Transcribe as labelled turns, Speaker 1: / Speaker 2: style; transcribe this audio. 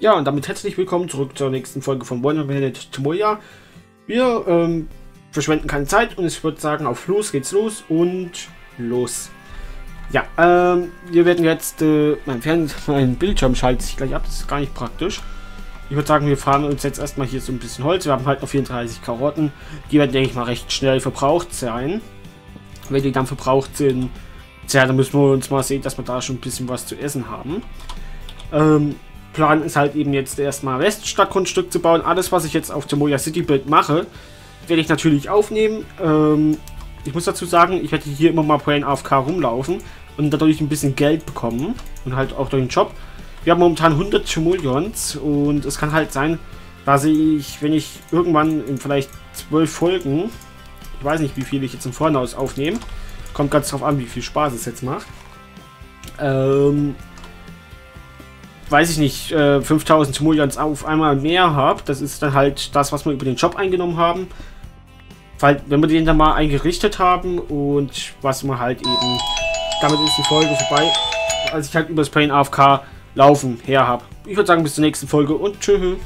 Speaker 1: Ja, und damit herzlich willkommen zurück zur nächsten Folge von One Minute Tomoya. Wir ähm, verschwenden keine Zeit und ich würde sagen, auf los geht's los und los. Ja, ähm, wir werden jetzt, äh, mein Fernseher, mein Bildschirm schaltet sich gleich ab, das ist gar nicht praktisch. Ich würde sagen, wir fahren uns jetzt erstmal hier so ein bisschen Holz. Wir haben halt noch 34 Karotten. Die werden, denke ich mal, recht schnell verbraucht sein. Wenn die dann verbraucht sind, ja, dann müssen wir uns mal sehen, dass wir da schon ein bisschen was zu essen haben. Ähm, Plan ist halt eben jetzt erstmal Weststadtgrundstück zu bauen. Alles, was ich jetzt auf Tomoya City Build mache, werde ich natürlich aufnehmen. Ähm, ich muss dazu sagen, ich werde hier immer mal Brain AFK rumlaufen und dadurch ein bisschen Geld bekommen und halt auch durch den Job. Wir haben momentan 100 Chimullions und es kann halt sein, dass ich, wenn ich irgendwann in vielleicht 12 Folgen, ich weiß nicht, wie viel ich jetzt im Voraus aufnehme, kommt ganz drauf an, wie viel Spaß es jetzt macht, ähm, weiß ich nicht, äh, 5000 Simoleons auf einmal mehr habe. Das ist dann halt das, was wir über den Job eingenommen haben. Weil, wenn wir den dann mal eingerichtet haben und was wir halt eben, damit ist die Folge vorbei, als ich halt über das Brain AFK laufen her habe. Ich würde sagen, bis zur nächsten Folge und tschüss.